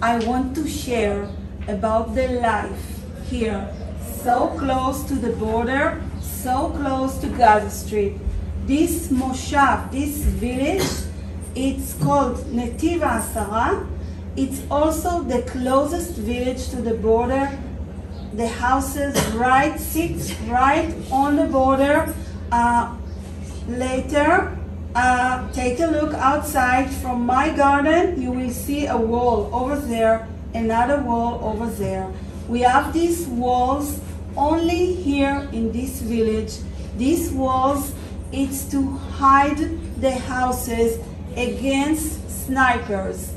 I want to share about the life here, so close to the border, so close to Gaza Strip. This moshav, this village, it's called Netiv HaAsara. It's also the closest village to the border. The houses right sit right on the border. Uh, later, uh, take a look outside from my garden. You will see a wall over there, another wall over there. We have these walls only here in this village. These walls, it's to hide the houses against snipers.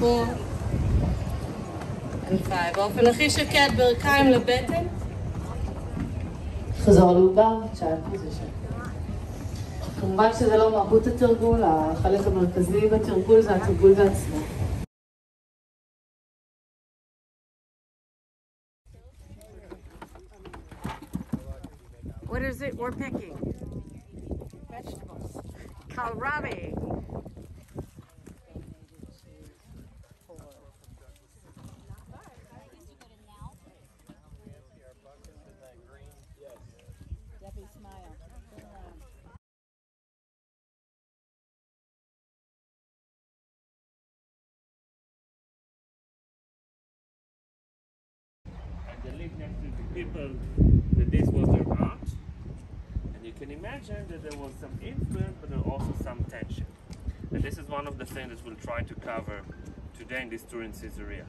פה. הלוואי. באופן הכי שקט, ברכיים לבטן. חזור לעובר, child position. כמובן שזה לא מהות התרגול, החלק המרכזי בתרגול זה התרגול בעצמו. What is it we're picking? Vegetables. Kohlrabi. Next to the people that this was their art. And you can imagine that there was some influence, but there also some tension. And this is one of the things that we'll try to cover today in this tour in Caesarea.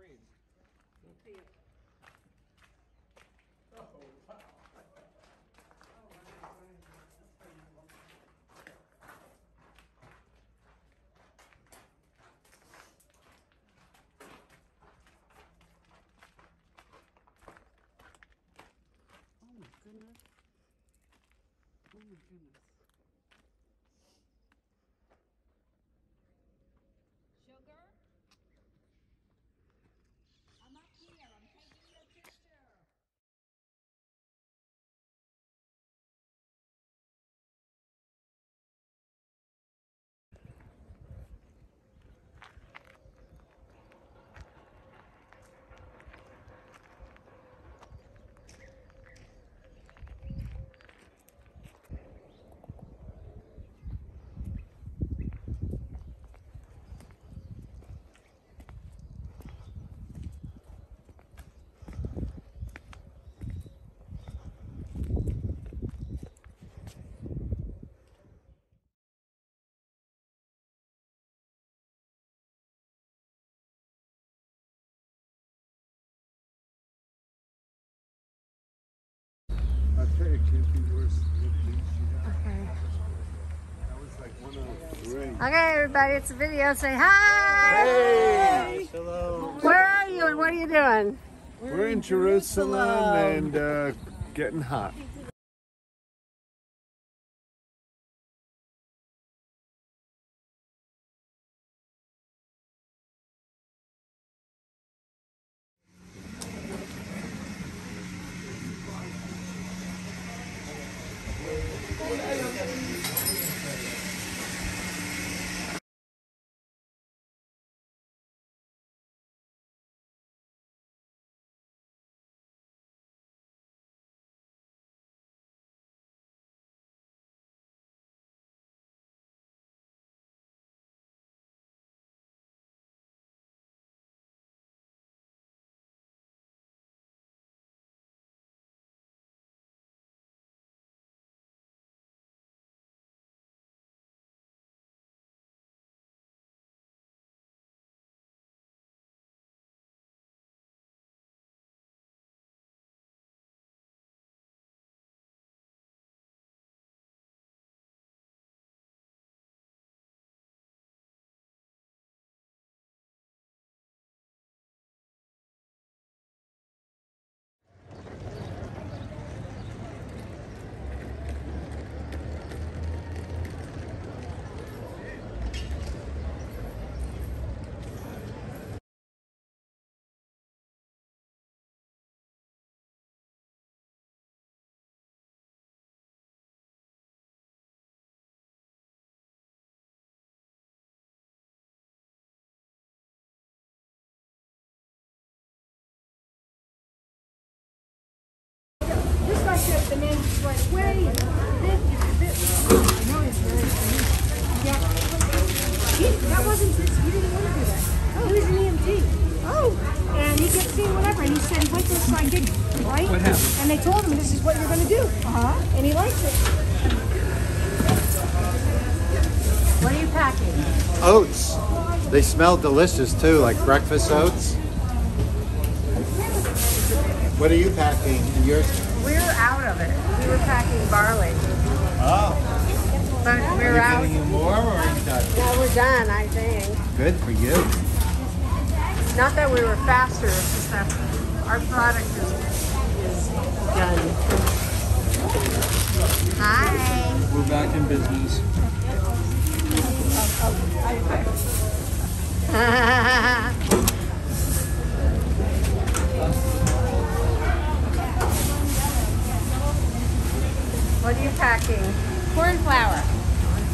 Steve. Oh my goodness. Oh my goodness. Sugar? I'm up here. I'm taking your picture. I tell you, it can't be worse. That was like one of the rain. Okay, everybody, it's a video. Say hi. Hey! Hello. Where are you and what are you doing? We're in Jerusalem and uh, getting hot. That wasn't his. He didn't want to do that. Was an EMT. Oh. And he kept saying whatever. And he said he went to and dig. Right? What happened? And they told him this is what you're going to do. Uh huh. And he likes it. What are you packing? Oats. They smell delicious too, like breakfast oats. What are you packing? Yours? Out of it. We were packing barley. Oh. But Are we're out. you more or are you done? Yeah, we're done, I think. Good for you. Not that we were faster, it's just that our product is, is done. Hi. We're back in business. what are you packing? Corn flour.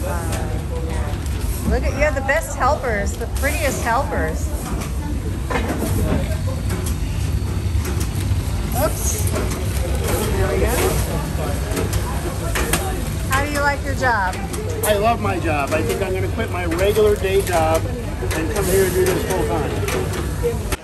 Uh, look at you have the best helpers, the prettiest helpers. Oops. There we go. How do you like your job? I love my job. I think I'm going to quit my regular day job and come here and do this full time.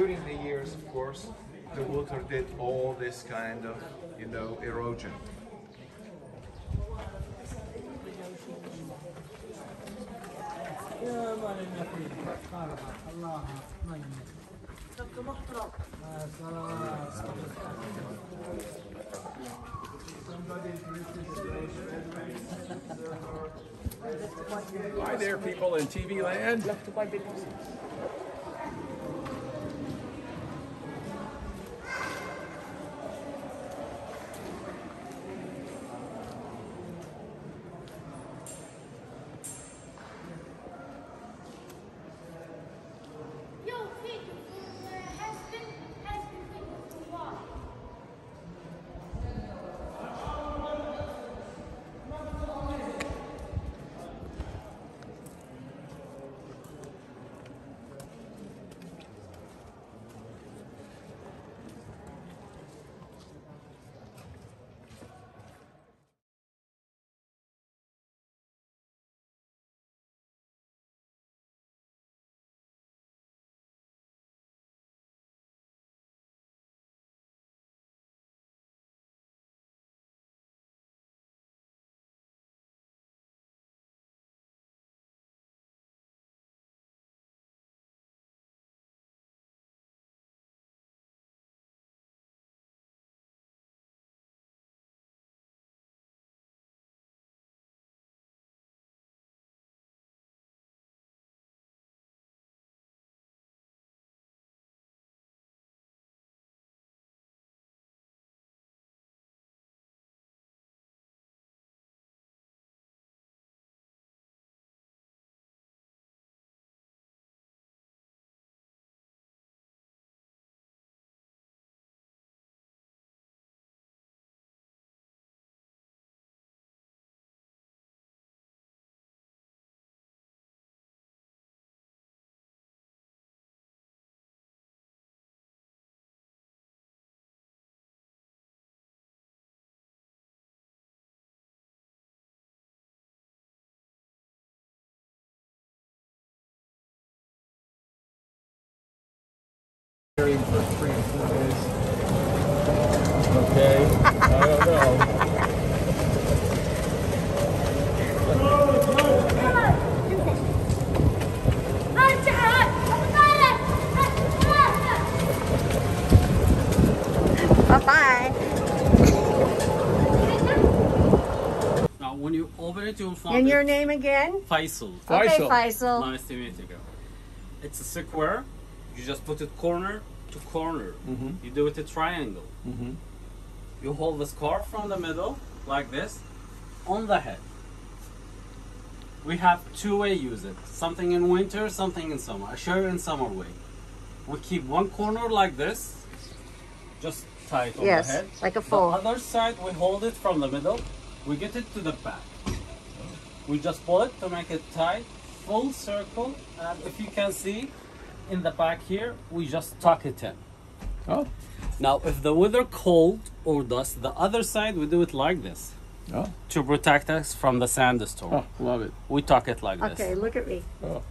During the years, of course, the water did all this kind of, you know, erosion. Hi there, people in TV land. For three or four days. Okay, I don't know. Bye-bye. Now, when you open it, you'll find And your name again? Faisal. Okay, Faisal. Faisal. Nice to meet you. It's a square. You just put it corner to corner. Mhm. You do it a triangle. Mhm. You hold the scarf from the middle, like this, on the head. We have two way use it. Something in winter, something in summer. I show you in summer way. We keep one corner like this, just tie it on Yes, the head. like a fold. The other side, we hold it from the middle. We get it to the back. We just pull it to make it tight, full circle. And if you can see, in the back here, we just tuck it in. Oh. Now, if the weather cold or dust, the other side we do it like this. Oh. To protect us from the sandstorm. Oh, love it. We tuck it like this. Okay, look at me. Oh.